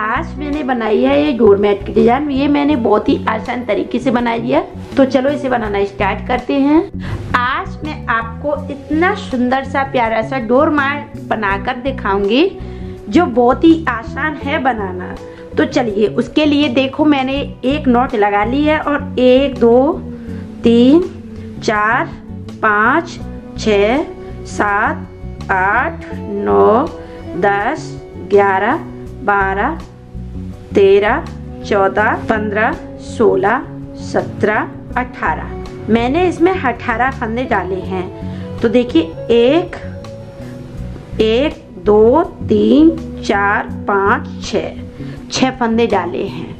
आज मैंने बनाई है ये डोरमेट की डिज़ाइन ये मैंने बहुत ही आसान तरीके से बनाई है। तो चलो इसे बनाना स्टार्ट करते हैं। आज मैं आपको इतना सुंदर सा प्यारा सा डोरमेट बनाकर दिखाऊँगी, जो बहुत ही आसान है बनाना। तो चलिए, उसके लिए देखो मैंने एक नोट लगा ली है और एक, दो, तीन, चार, पाँच, छ, सात, आठ, नौ, दस, ग्यारह बारह, तेरह, चौदह, पंद्रह, सोलह, सत्रह, अठारह। मैंने इसमें अठारह फंदे डाले हैं। तो देखिए, एक एक, दो, तीन, चार, पाँच छ छः फंदे डाले हैं।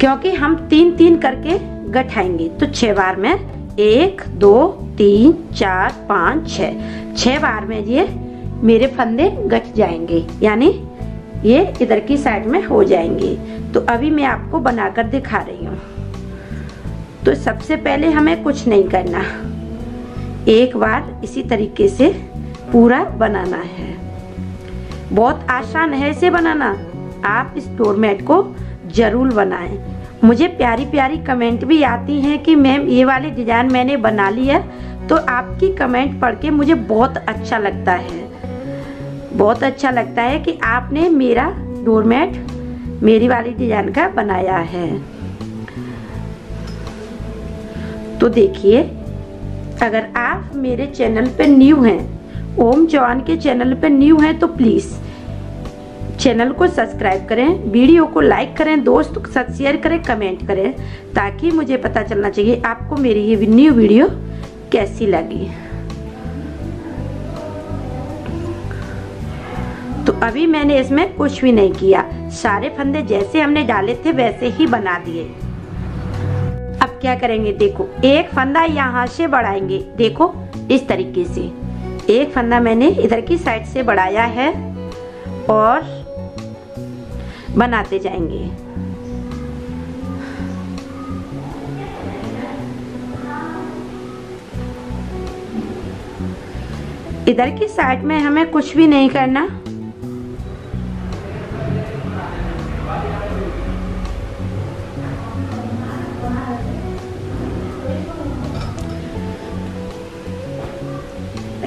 क्योंकि हम तीन तीन करके गठाएँगे तो छह बार में एक, दो, तीन, चार, पाँच छ छह बार में ये मेरे फंदे गठ जाएँगे, यानी ये इधर की साइड में हो जाएँगे। तो अभी मैं आपको बनाकर दिखा रही हूँ। तो सबसे पहले हमें कुछ नहीं करना। एक बार इसी तरीके से पूरा बनाना है। बहुत आसान है इसे बनाना। आप इस डोरमेट को ज़रूर बनाएँ। मुझे प्यारी प्यारी कमेंट भी आती हैं कि मैम, ये वाली डिज़ाइन मैंने बना ली है। तो आपकी कमेंट पढ़ के मुझे बहुत अच्छा लगता है। बहुत अच्छा लगता है कि आपने मेरा डोरमेट, मेरी वाली डिज़ाइन का बनाया है। तो देखिए, अगर आप मेरे चैनल पे न्यू हैं, ओम चौहान के चैनल पे न्यू हैं तो प्लीज़ चैनल को सब्सक्राइब करें, वीडियो को लाइक करें, दोस्त के साथ शेयर करें, कमेंट करें, ताकि मुझे पता चलना चाहिए आपको मेरी ये न्यू वीडियो कैसी लगी। अभी मैंने इसमें कुछ भी नहीं किया। सारे फंदे जैसे हमने डाले थे, वैसे ही बना दिए। अब क्या करेंगे, देखो, एक फंदा यहाँ से बढ़ाएँगे। देखो, इस तरीके से। एक फंदा मैंने इधर की साइड से बढ़ाया है और बनाते जाएँगे। इधर की साइड में हमें कुछ भी नहीं करना।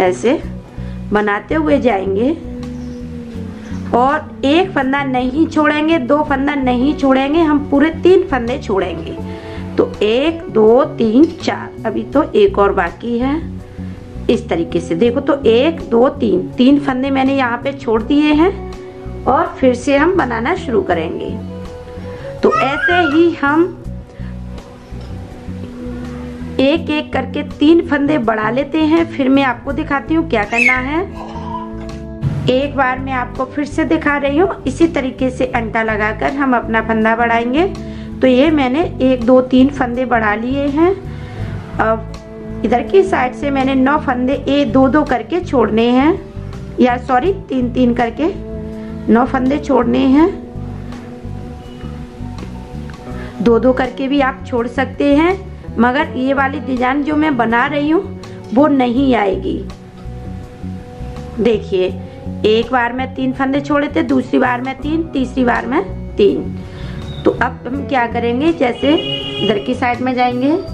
ऐसे बनाते हुए जाएँगे। और एक फंदा नहीं छोड़ेंगे, दो फंदा नहीं छोड़ेंगे, हम पूरे तीन फंदे छोड़ेंगे। तो एक, दो, तीन, चार। अभी तो एक और बाकी है। इस तरीके से देखो तो एक, दो, तीन। तीन फंदे मैंने यहाँ पे छोड़ दिए हैं और फिर से हम बनाना शुरू करेंगे। तो ऐसे ही हम एक एक करके तीन फंदे बढ़ा लेते हैं। फिर मैं आपको दिखाती हूँ क्या करना है। एक बार मैं आपको फिर से दिखा रही हूँ। इसी तरीके से अंटा लगाकर हम अपना फंदा बढ़ाएँगे। तो ये मैंने एक, दो, तीन फंदे बढ़ा लिए हैं। अब इधर की साइड से मैंने नौ फंदे ए, दो दो करके छोड़ने हैं। या सॉरी, तीन तीन करके नौ फंदे छोड़ने हैं। दो दो करके भी आप छोड़ सकते हैं। मगर ये वाली डिज़ाइन जो मैं बना रही हूँ, वो नहीं आएगी। देखिए, एक बार में तीन फंदे छोड़े थे, दूसरी बार में तीन, तीसरी बार में तीन। तो अब हम क्या करेंगे, जैसे इधर की साइड में जाएँगे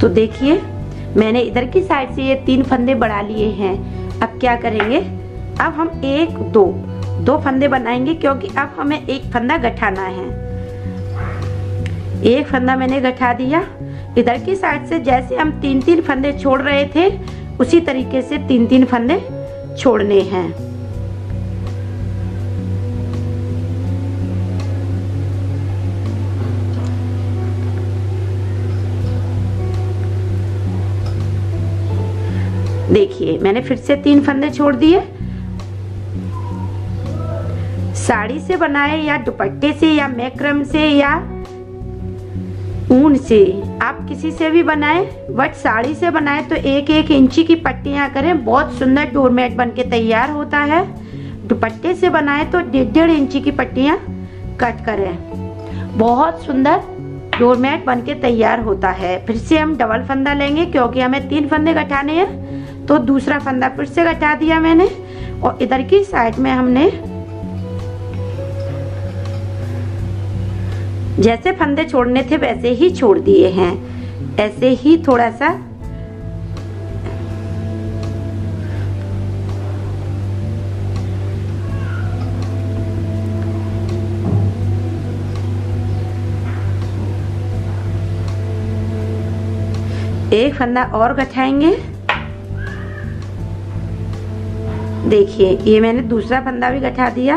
तो देखिए, मैंने इधर की साइड से ये तीन फंदे बढ़ा लिए हैं। अब क्या करेंगे? अब हम एक, दो दो फंदे बनाएँगे क्योंकि अब हमें एक फंदा गठाना है। एक फंदा मैंने गठा दिया। इधर की साइड से जैसे हम तीन तीन फंदे छोड़ रहे थे, उसी तरीके से तीन तीन फंदे छोड़ने हैं। देखिए, मैंने फिर से तीन फंदे छोड़ दिए। साड़ी से बनाए या दुपट्टे से या मैक्रम से या ऊन से, आप किसी से भी बनाए, बट साड़ी से बनाए तो एक एक इंची की पट्टियाँ करें। बहुत सुंदर डोरमेट बन के तैयार होता है। दुपट्टे से बनाए तो डेढ़ डेढ़ इंची की पट्टियाँ कट करें। बहुत सुंदर डोरमेट बन के तैयार होता है। फिर से हम डबल फंदा लेंगे, क्योंकि हमें तीन फंदे गठाने हैं। तो दूसरा फंदा फिर से गठा दिया मैंने और इधर की साइड में हमने जैसे फंदे छोड़ने थे वैसे ही छोड़ दिए हैं। ऐसे ही थोड़ा सा एक फंदा और गठाएँगे देखिए, ये मैंने दूसरा फंदा भी गठा दिया।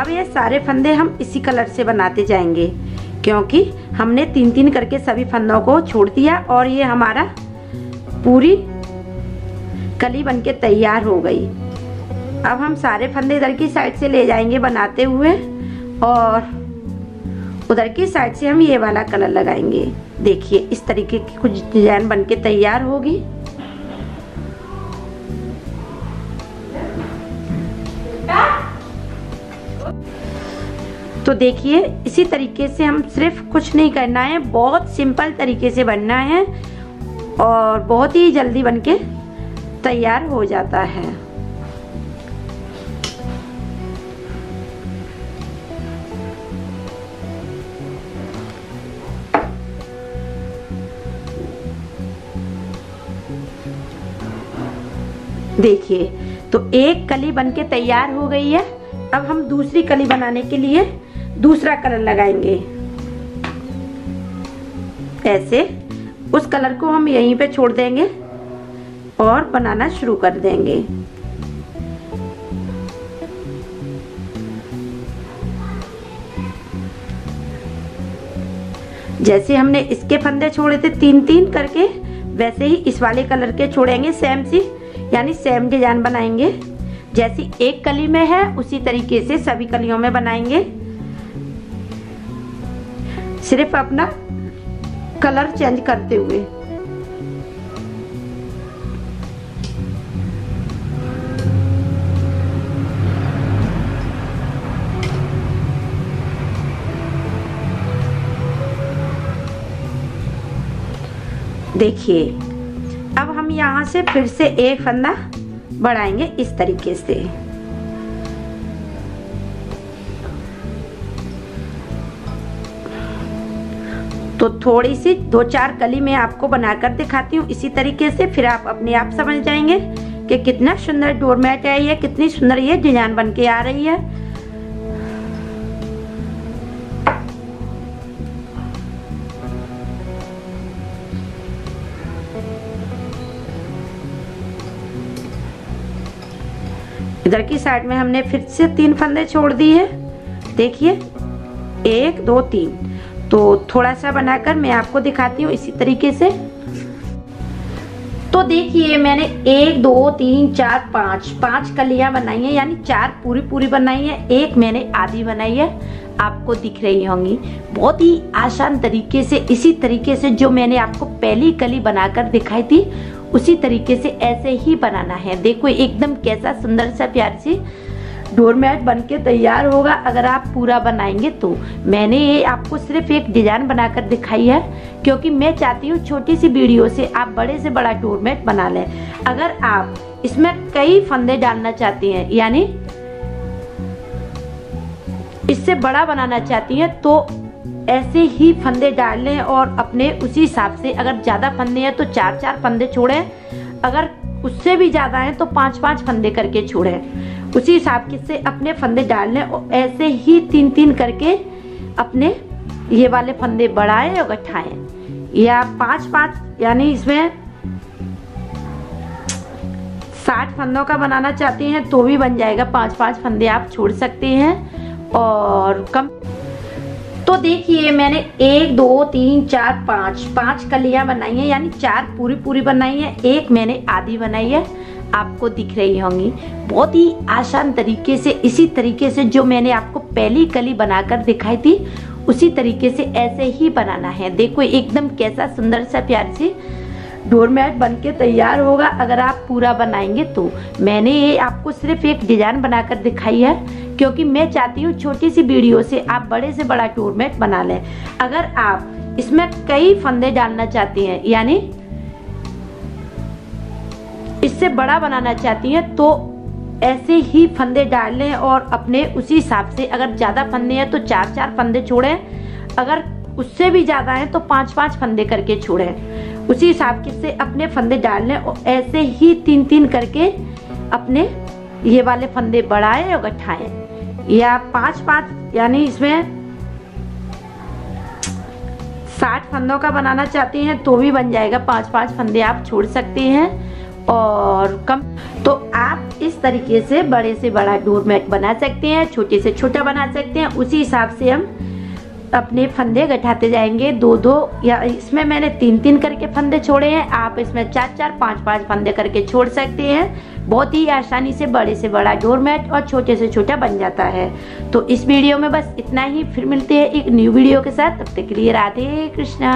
अब ये सारे फंदे हम इसी कलर से बनाते जाएँगे, क्योंकि हमने तीन तीन करके सभी फंदों को छोड़ दिया और ये हमारा पूरी कली बनके तैयार हो गई। अब हम सारे फंदे इधर की साइड से ले जाएँगे बनाते हुए और उधर की साइड से हम ये वाला कलर लगाएँगे। देखिए, इस तरीके की कुछ डिज़ाइन बनके तैयार होगी। तो देखिए, इसी तरीके से हम सिर्फ़ कुछ नहीं करना है, बहुत सिंपल तरीके से बनना है और बहुत ही जल्दी बनके तैयार हो जाता है। देखिए तो एक कली बनके तैयार हो गई है। अब हम दूसरी कली बनाने के लिए दूसरा कलर लगाएँगे। ऐसे उस कलर को हम यहीं पे छोड़ देंगे और बनाना शुरू कर देंगे। जैसे हमने इसके फंदे छोड़े थे तीन तीन करके, वैसे ही इस वाले कलर के छोड़ेंगे सेम सी। यानी सेम डिज़ाइन बनाएँगे। जैसी एक कली में है, उसी तरीके से सभी कलियों में बनाएँगे। सिर्फ़ अपना कलर चेंज करते हुए। देखिए अब हम यहाँ से फिर से एक फंदा बढ़ाएँगे इस तरीके से। तो थोड़ी सी दो चार कली में आपको बनाकर दिखाती हूँ इसी तरीके से, फिर आप अपने आप समझ जाएँगे कि कितना सुंदर डोरमेट है ये, कितनी सुंदर ये डिज़ाइन बन के आ रही है। इधर की साइड में हमने फिर से तीन फंदे छोड़ दिए देखिए, एक, दो, तीन। तो थोड़ा सा बनाकर मैं आपको दिखाती हूँ इसी तरीके से। तो देखिए, मैंने एक, दो, तीन, चार, पाँच, पाँच कलियाँ बनाई हैं, यानी चार पूरी पूरी बनाई है। एक मैंने आधी बनाई है, आपको दिख रही होंगी। बहुत ही आसान तरीके से, इसी तरीके से जो मैंने आपको पहली कली बनाकर दिखाई थी उसी तरीके से ऐसे ही बनाना है। देखो, एकदम कैसा सुंदर सा प्यार से डोरमेट बन के तैयार होगा। अगर आप पूरा बनाएँगे तो। मैंने ये आपको सिर्फ़ एक डिज़ाइन बनाकर दिखाई है, क्योंकि मैं चाहती हूँ छोटी सी वीडियो से आप बड़े से बड़ा डोरमेट बना लें। अगर आप इसमें कई फंदे डालना चाहती हैं, यानी इससे बड़ा बनाना चाहती हैं तो ऐसे ही फंदे डाल लें और अपने उसी हिसाब से, अगर ज़्यादा फंदे हैं तो चार चार फंदे छोड़ें। अगर उससे भी ज़्यादा हैं तो पाँच पाँच फंदे करके छोड़ें। उसी हिसाब से अपने फंदे डाल लें और ऐसे ही तीन तीन करके अपने ये वाले फंदे बढ़ाएँ और गठाएँ या पाँच पाँच, यानी इसमें साठ फंदों का बनाना चाहती हैं तो भी बन जाएगा। पाँच पाँच फंदे आप छोड़ सकते हैं और कम तो देखिए, मैंने एक, दो, तीन, चार, पाँच पाँच कलियाँ बनाई हैं, यानी चार पूरी पूरी बनाई है। एक मैंने आधी बनाई है, आपको दिख रही होंगी। बहुत ही आसान तरीके से, इसी तरीके से जो मैंने आपको पहली कली बनाकर दिखाई थी, उसी तरीके से ऐसे ही बनाना है। देखो, एकदम कैसा सुंदर सा प्यार से डोरमैट बन के तैयार होगा। अगर आप पूरा बनाएँगे तो मैंने ये आपको सिर्फ़ एक डिज़ाइन बनाकर दिखाई है। क्योंकि मैं चाहती हूँ छोटी सी वीडियो से आप बड़े से बड़ा डोरमैट बना लें। अगर आप इसमें कई फंदे डालना चाहती हैं, यानी इससे बड़ा बनाना चाहती हैं तो ऐसे ही फंदे डाल लें और अपने उसी हिसाब से अगर ज़्यादा फंदे हैं तो चार चार फंदे छोड़ें। अगर उससे भी ज़्यादा है तो पाँच पाँच फंदे करके छोड़ें। उसी हिसाब से अपने फंदे डाल लें और ऐसे ही तीन तीन करके अपने ये वाले फंदे बढ़ाएँ और गठाएँ। या पाँच पाँच, यानी इसमें साठ फंदों का बनाना चाहते हैं तो भी बन जाएगा। पाँच पाँच फंदे आप छोड़ सकते हैं और कम तो आप इस तरीके से बड़े से बड़ा डोरमेट बना सकते हैं, छोटे से छोटा बना सकते हैं। उसी हिसाब से हम अपने फंदे गठाते जाएँगे। दो दो, या इसमें मैंने तीन तीन करके फंदे छोड़े हैं। आप इसमें चार चार, पाँच पाँच फंदे करके छोड़ सकते हैं। बहुत ही आसानी से बड़े से बड़ा डोरमेट और छोटे से छोटा बन जाता है। तो इस वीडियो में बस इतना ही। फिर मिलते हैं एक न्यू वीडियो के साथ। तब तक के लिए राधे कृष्णा।